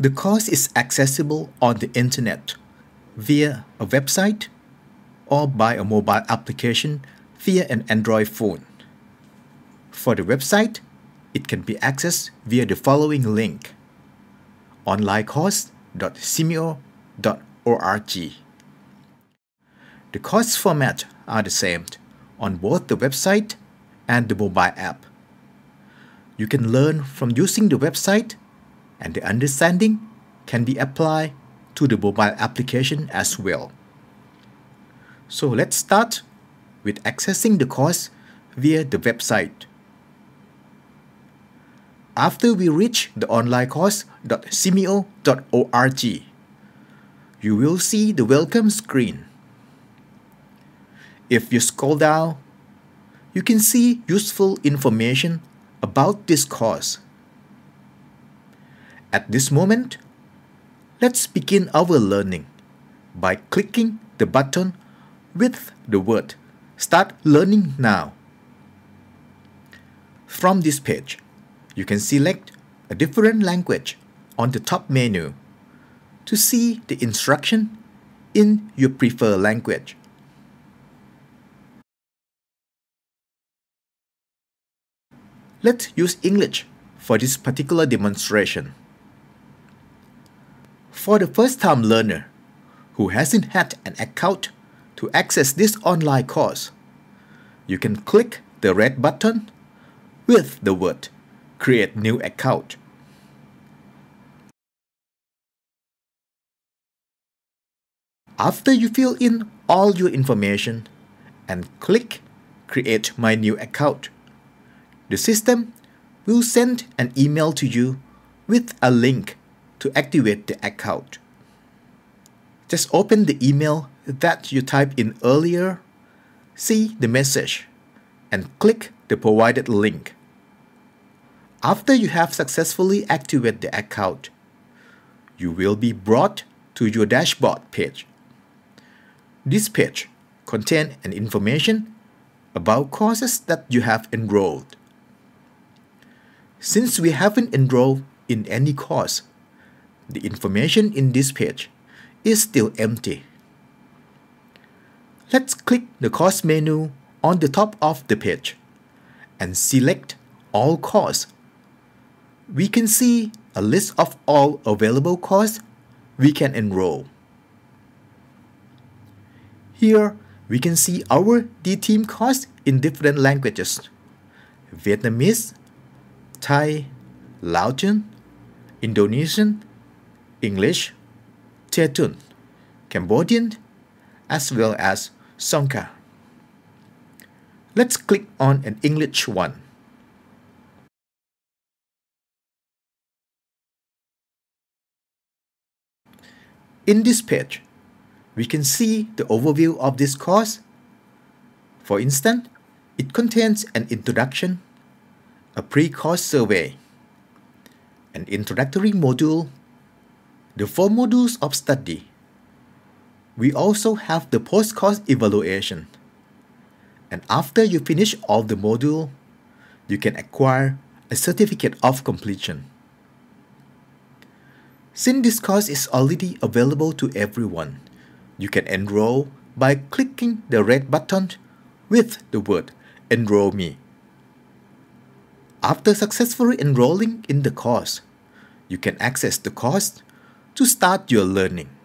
The course is accessible on the internet via a website or by a mobile application via an Android phone. For the website, it can be accessed via the following link onlinecourse.seameo.org. The course format are the same on both the website and the mobile app. You can learn from using the website and the understanding can be applied to the mobile application as well. So let's start with accessing the course via the website. After we reach the onlinecourse.seameo.org, you will see the welcome screen. If you scroll down, you can see useful information about this course. At this moment, let's begin our learning by clicking the button with the word Start Learning Now. From this page, you can select a different language on the top menu to see the instruction in your preferred language. Let's use English for this particular demonstration. For the first-time learner who hasn't had an account to access this online course, you can click the red button with the word Create New Account. After you fill in all your information and click Create My New Account, the system will send an email to you with a link to activate the account. Just open the email that you typed in earlier, see the message, and click the provided link. After you have successfully activated the account, you will be brought to your dashboard page. This page contains an information about courses that you have enrolled. Since we haven't enrolled in any course, the information in this page is still empty. Let's click the course menu on the top of the page and select all course. We can see a list of all available courses we can enroll. Here, we can see our DTeEm course in different languages. Vietnamese, Thai, Laotian, Indonesian, English, Tetun, Cambodian, as well as Songkha. Let's click on an English one. In this page, we can see the overview of this course. For instance, it contains an introduction, a pre-course survey, an introductory module, the four modules of study. We also have the post-course evaluation. And after you finish all the module, you can acquire a certificate of completion. Since this course is already available to everyone, you can enroll by clicking the red button with the word Enroll Me. After successfully enrolling in the course, you can access the course to start your learning.